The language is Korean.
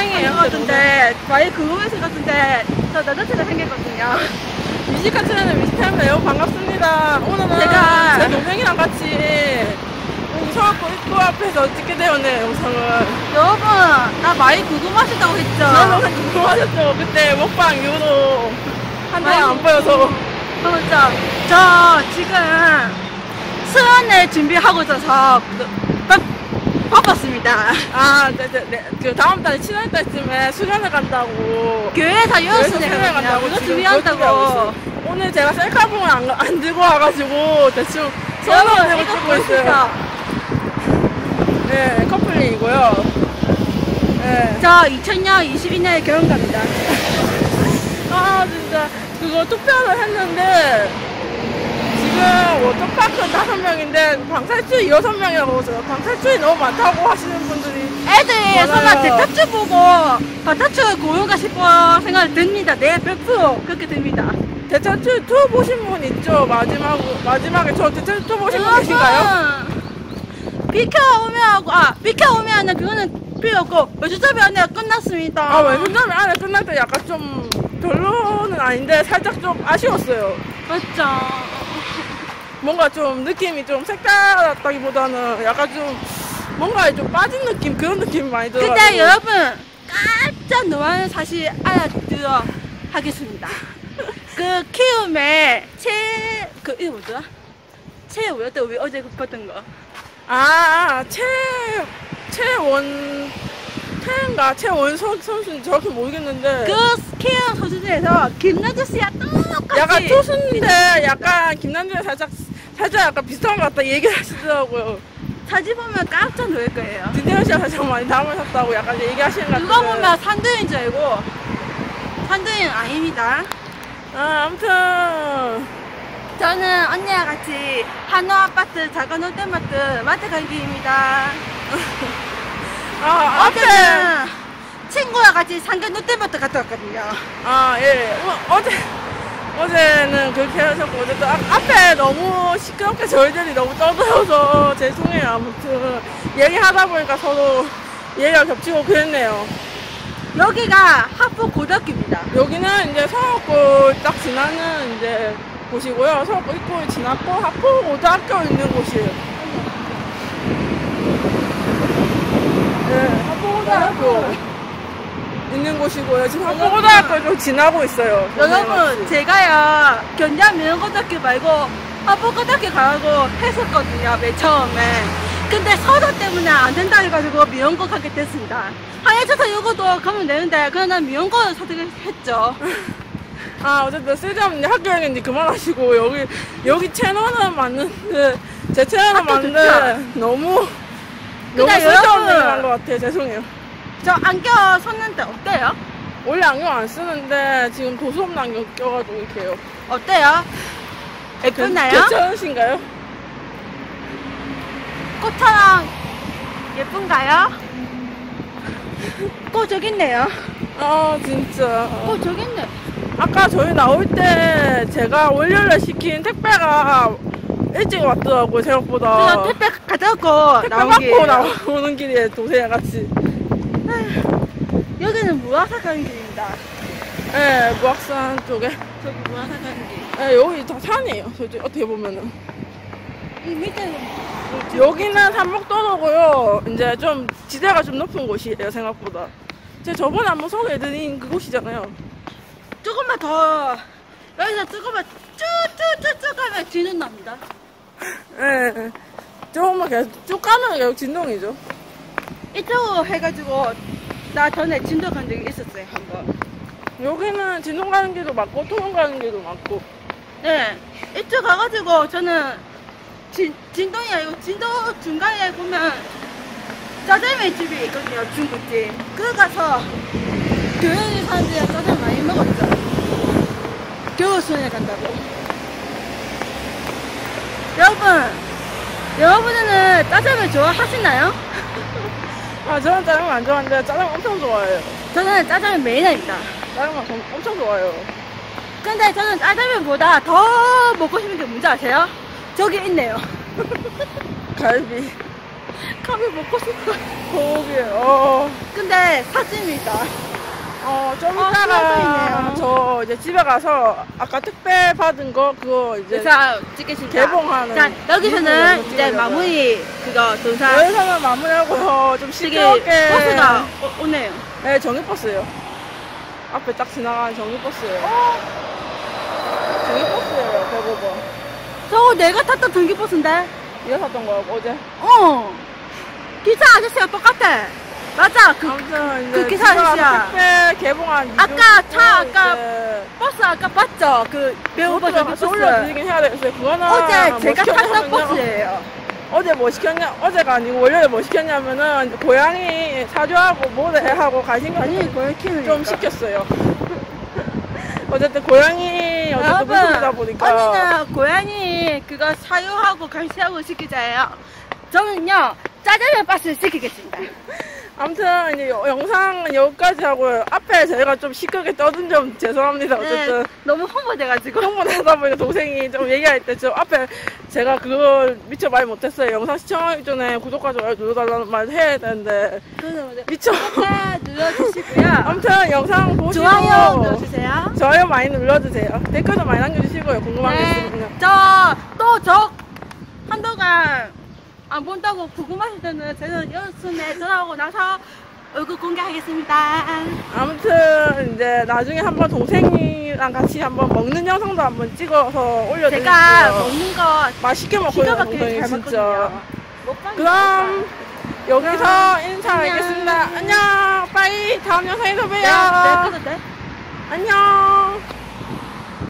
동생이에요. 같은데 과일 그거에서 같은데 저 남자친구 생겼거든요. 뮤지컬 채널 뮤지컬 매우 반갑습니다. 오늘은 제가- 제 동생이랑 같이 서학고 입구 앞에서 찍게 되었네요, 영상을. 여러분 나 많이 궁금하시다고 했죠? 저는 궁금하셨죠? 그때 먹방 이후로 한 달 안 보여서. 그렇죠. 저 지금 수련회 준비하고 있어서 바, 바빴습니다. 아, 네, 네, 네. 그 다음 달에 7월 달쯤에 수련회 간다고. 교회 다 그래서 수련회 열었으니까 간다고 지금 있어요. 오늘 제가 셀카봉을 안, 안 들고 와가지고 대충 손으로 이거 찍고 있어요. 네, 커플링이고요. 네. 저 2000년 22년에 결혼 갑니다. 아 진짜 그거 투표를 했는데 지금 워터파크 다섯 명인데 방탈출 여섯 명이라고 해서 방탈출이 너무 많다고 하시는 분들이 애들이. 설마 대타출 보고 바타출 고용가 싶어 생각이 듭니다. 네, 100% 그렇게 듭니다. 대차출 투 보신 분 있죠? 마지막 마지막에 저 대차출 투 보신 분 계신가요? 비켜오면 하고 아 비켜오면은 그거는 필요 없고 외주잡이 안에 끝났습니다. 아 왜냐면 안에 끝날 때 약간 좀 별로는 아닌데 살짝 좀 아쉬웠어요. 맞죠. 뭔가 좀 느낌이 좀 색다르다기보다는 약간 좀 뭔가 좀 빠진 느낌 그런 느낌이 많이 들어요. 근데 여러분 깜짝 놀라는 사실 알아들어 하겠습니다. 그 키움의 최그 이거 뭐더라? 최우였다 우리 어제 봤던 거. 아, 최, 최원, 태인가? 최원 선, 선수는 정확히 모르겠는데. 그 키움 선수 중에서 김나주 씨가 똑같이 약간 투수인데, 약간 김남준이 살짝, 살짝 약간 비슷한 것 같다 얘기를 하시더라고요. 사진 보면 깜짝 놀랄 거예요. 진태현 씨가 살짝 많이 닮으셨다고 약간 얘기하시는 것 같은데. 그거 보면 산도인 줄 알고 산도인 아닙니다. 아, 아무튼. 저는 언니와 같이 한호 아파트 작은 롯데마트 마트 간 길입니다. 아. 어제는 친구와 같이 상근 롯데마트 갔다 왔거든요. 아, 예. 어, 어제, 어제는 그렇게 하셨고, 어쨌든 앞, 앞에 너무 시끄럽게 저희들이 너무 떠들어서 죄송해요. 아무튼. 얘기하다 보니까 서로 얘기가 겹치고 그랬네요. 여기가 하포 고등학교입니다. 여기는 이제 서학고 딱 지나는 이제 곳이고요. 서학고 입구 지났고 하포 고등학교 있는 곳이에요. 네, 하포 고등학교 있는 곳이고요. 지금 하포 고등학교 좀 지나고 있어요. 여러분 제가요 견자 미용고등학교 말고 하포 고등학교 가고 했었거든요. 맨 처음에. 근데 서도 때문에 안 된다 해가지고 미용고 가게 됐습니다. 하얘져서 이거도 가면 되는데 그냥 난 미용고 선택했죠. 아 어쨌든 쓸데없는 학교 여행인지 그만하시고 여기 여기 채널은 맞는데 제 채널은 맞는데 너무 너무 근데 쓸데없는 걸한것 같아요. 죄송해요. 저 안경 썼는데 어때요? 원래 안경 안 쓰는데 지금 도수없는 안경 껴가지고 이렇게 해요. 어때요? 예쁘나요? 괜찮으신가요? 꽃처럼 예쁜가요? 꽃 저기 있네요. 아 진짜. 꽃 저기 있네. 아까 저희 나올 때 제가 월요일에 시킨 택배가 일찍 왔더라고요 생각보다. 그래서 택배 가져고 택배 나온 게 받고 나오는 길에 동생이랑 같이. 여기는 무화사 가는 길입니다. 네, 무악산 쪽에. 저기 무화사 가는 길. 네, 여기 다 산이에요. 솔직히 어떻게 보면은. 이 밑에는 뭐지? 여기는 삼목도로고요. 이제 좀 지대가 좀 높은 곳이에요 생각보다. 제가 저번에 한번 소개해드린 그곳이잖아요. 조금만 더 여기서 조금만 쭉쭉쭉쭉 가면 뒤는 납니다. 네. 조금만 계속 쭉 가면 계속 진동이죠. 이쪽으로 해가지고 나 전에 진도 간 적이 있었어요 한 번. 여기는 진동 가는 길도 맞고 통영 가는 길도 맞고. 네, 이쪽 가가지고 저는 진, 진동이 아니고 진도 중간에 보면 짜장면 집이 있거든요, 중국집. 그 가서 교회에 사람들이랑 짜장 많이 먹었죠. 교우수련회 간다고. 여러분, 여러분은 짜장면 좋아하시나요? 아 저는 짜장면 안 좋아하는데 짜장면 엄청 좋아해요. 저는 짜장면 메인입니다. 짜장면 좀 엄청 좋아해요. 근데 저는 짜장면보다 더 먹고 싶은 게 뭔지 아세요? 저기 있네요. 갈비. 카페 먹고 싶어. 거기, 어, 근데 사진이다. 어, 좀 아, 이따가 수고하셨네요. 저 이제 집에 가서 아까 특배 받은 거 그거 이제 자, 찍겠습니다. 개봉하는 자, 여기서는 이제. 마무리 그거 동상. 여기서는 마무리하고요. 좀 시끄럽게. 버스가 오- 오네요. 네, 정류버스요. 앞에 딱 지나가는 정류버스예요. 정류버스예요, 대부분. 저거 내가 탔던 전기버스인데? 이거 샀던 거요, 어제. 어. 기사 아저씨가 똑같아. 맞아. 그그 가서 아저씨야. 택배 개봉한 아까 차 아까 버스 아까 봤죠? 그 같이 버스. 올려드리긴 해야 되겠어요. 그거는 어제 뭐 제가 탔던. 버스예요. 어제 뭐 시켰냐, 어제가 아니고 월요일에 뭐 시켰냐면은 고양이 사료하고 모래하고 간식을 아니, 고양 키우니까. 좀 시켰어요. 어쨌든 고양이 어쨌든 물속이다 보니까 언니는 고양이 그거 사유하고 간식하고 시키자예요. 저는요 짜장면 버스 시키겠습니다. 아무튼 이제 영상은 여기까지 하고요. 앞에 저희가 좀 시끄럽게 떠든 점 죄송합니다. 어쨌든 네, 너무 홍보돼가지고. 흥분하다 보니까 동생이 좀 얘기할 때 좀 앞에 제가 그걸 미처 말 못했어요. 영상 시청하기 전에 구독과 좋아요 눌러달라는 말 해야 되는데 미처. 눌러주시고요. 아무튼 영상 보시고 좋아요 눌러주세요. 좋아요 많이 눌러주세요. 댓글도 많이 남겨주시고요. 궁금한 게 있으면요. 네, 저또 저 한동안 안 본다고 궁금하실 때는 저는 연순에 전화하고 나서 얼굴 공개하겠습니다. 아무튼 이제 나중에 한번 동생이랑 같이 한번 먹는 영상도 한번 찍어서 올려드릴게요. 제가 먹는 거 맛있게 막히게 동생이 잘 진짜. 그럼 여기서 인사드리겠습니다. 안녕. 빠이. 다음 영상에서 봬요. 네, 네? 안녕.